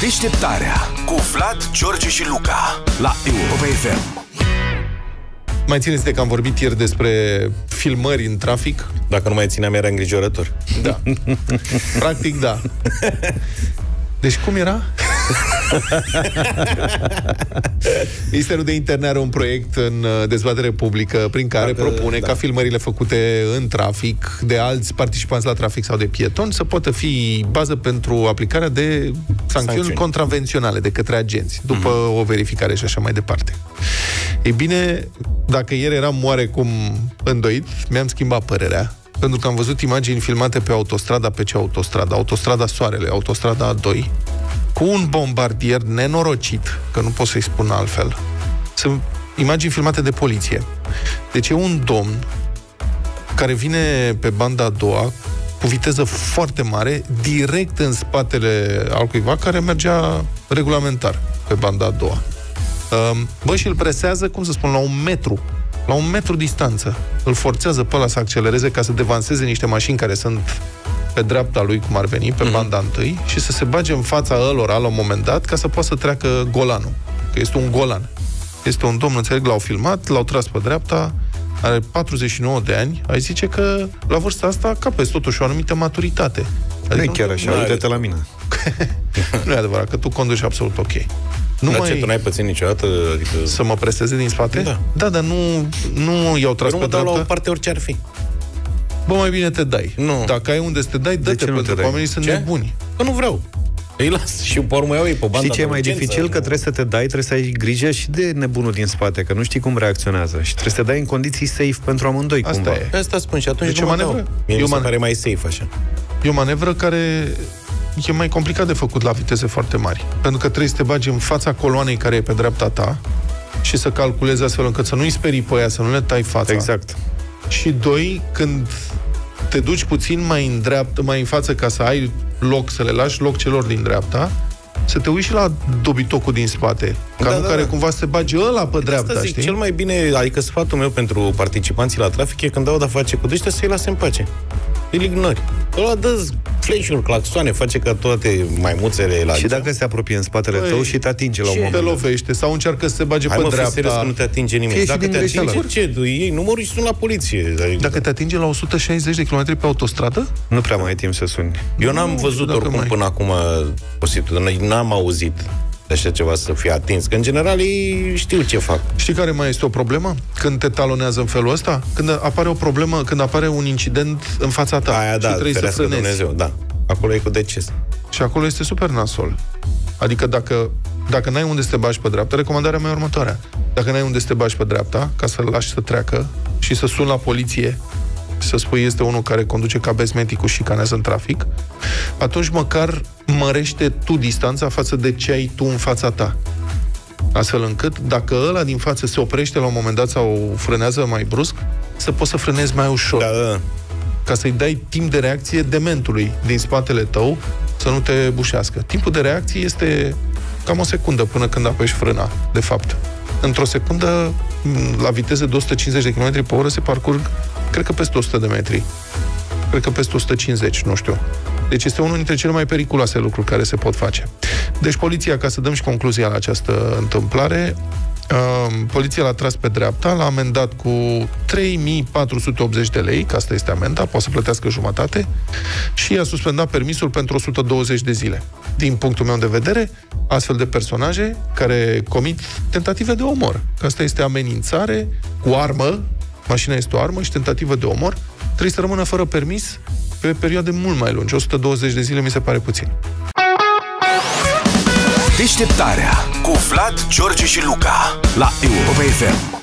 Deșteptarea cu Vlad, George și Luca la Europa FM. Mai țineți de că am vorbit ieri despre filmări în trafic? Dacă nu mai țineam, era îngrijorător. Da. Practic, da. Deci cum era? Ministerul de Interne are un proiect în uh, dezbatere publică prin care Dacă- propune da. ca filmările făcute în trafic de alți participanți la trafic sau de pietoni să poată fi bază pentru aplicarea de sancțiuni, Sancțiuni. contravenționale de către agenți, după o verificare și așa mai departe. Ei bine, dacă ieri eram oarecum îndoit, mi-am schimbat părerea pentru că am văzut imagini filmate pe autostrada, pe ce autostrada? Autostrada Soarele, autostrada A2, cu un bombardier nenorocit, că nu pot să-i spun altfel. Sunt imagini filmate de poliție. Deci e un domn care vine pe banda a doua cu viteză foarte mare, direct în spatele al cuiva care mergea regulamentar pe banda a doua. Um, Bă, și îl presează, cum să spun, la un metru. La un metru distanță. Îl forțează pe ăla să accelereze ca să devanseze niște mașini care sunt pe dreapta lui, cum ar veni, pe banda întâi, și să se bage în fața ălora la un moment dat ca să poată să treacă golanul. Că este un golan. Este un domn, înțeleg, l-au filmat, l-au tras pe dreapta, are 49 de ani, ai zice că la vârsta asta capezi totuși o anumită maturitate. Nu e Adică chiar așa, nu- uite-te la mine. nu e adevărat, că tu conduci absolut ok. Nu Dar mai ce, tu n-ai pățit niciodată? Adică... să mă preseze din spate? Da. Da, dar nu, nu i-au tras Eu nu pe mă dau la o dreapta. parte orice ar fi. Bă, mai bine te dai. Nu. Dacă ai unde să te dai, dă-te, ce nu te pentru că dai? oamenii sunt Ce? nebuni. Că nu vreau. Îi las și pe urmă iau ei pe banda Știi ce e de mai urgență. dificil? Că trebuie să te dai, trebuie să ai grijă și de nebunul din spate, că nu știi cum reacționează. Și trebuie să te dai în condiții safe pentru amândoi, Asta cumva. e. Pe asta spun și atunci Deci nu o mă manevră. dau. Mie E o mi se man- pare mai safe așa. E o manevră care e mai complicat de făcut la viteze foarte mari. Pentru că trebuie să te bagi în fața coloanei care e pe dreapta ta și să calculezi astfel încât să nu-i sperii pe ea, să nu le tai fața. Exact. Și doi, când te duci puțin mai în dreapta, mai în față ca să ai loc, să le lași loc celor din dreapta, să te uiți și la dobitocul din spate, ca Da, nu da, care da. cumva să te bage ăla pe dreapta, Asta zic, știi? cel mai bine, adică sfatul meu pentru participanții la trafic e când au de-a face cu dăștia să-i lase în pace. Îl ignori. Ăla dă flash-uri, claxoane, face ca toate maimuțele la Și dacă se apropie în spatele Băi, tău și te atinge la un te moment dat. lovește sau încearcă să se bage Hai pe mă, fii dreapta. serios că nu te atinge nimeni. Fie și Dacă din te atinge, greșeală. ce? Du- Ei numărul și sun la poliție. Adică- Dacă te atinge la 160 de km pe autostradă, Nu prea mai ai timp să suni. Eu n-am Nu văzut știu dacă oricum mai- până acum posibil, Noi n-am auzit de așa ceva să fie atins, că în general ei știu ce fac. Știi care mai este o problemă? Când te talonează în felul ăsta? Când apare o problemă, când apare un incident în fața ta Aia și da, trebuie să ferească frânezi. Dumnezeu, da. Acolo e cu deces. Și acolo este super nasol. Adică dacă, dacă n-ai unde să te bagi pe dreapta, recomandarea mea e următoarea. Dacă n-ai unde să te bagi pe dreapta, ca să-l lași să treacă și să suni la poliție și să spui este unul care conduce ca besmeticul și canează în trafic, atunci măcar mărește tu distanța față de ce ai tu în fața ta. Astfel încât, dacă ăla din față se oprește la un moment dat sau frânează mai brusc, să poți să frânezi mai ușor Da, da. ca să-i dai timp de reacție dementului din spatele tău să nu te bușească. Timpul de reacție este cam o secundă până când apeși frâna, de fapt. Într-o secundă, m, la viteză de 150 de km pe oră se parcurg, cred că peste 100 de metri. Cred că peste 150, nu știu. Deci este unul dintre cele mai periculoase lucruri care se pot face. Deci poliția, ca să dăm și concluzia la această întâmplare, uh, poliția l-a tras pe dreapta, l-a amendat cu 3480 de lei, că asta este amenda, poate să plătească jumătate, și i-a suspendat permisul pentru 120 de zile. Din punctul meu de vedere, astfel de personaje care comit tentative de omor, că asta este amenințare cu armă, mașina este o armă și tentativă de omor, trebuie să rămână fără permis pe perioade mult mai lungi. 120 de zile mi se pare puțin. Deșteptarea cu Vlad, George și Luca la Europa FM.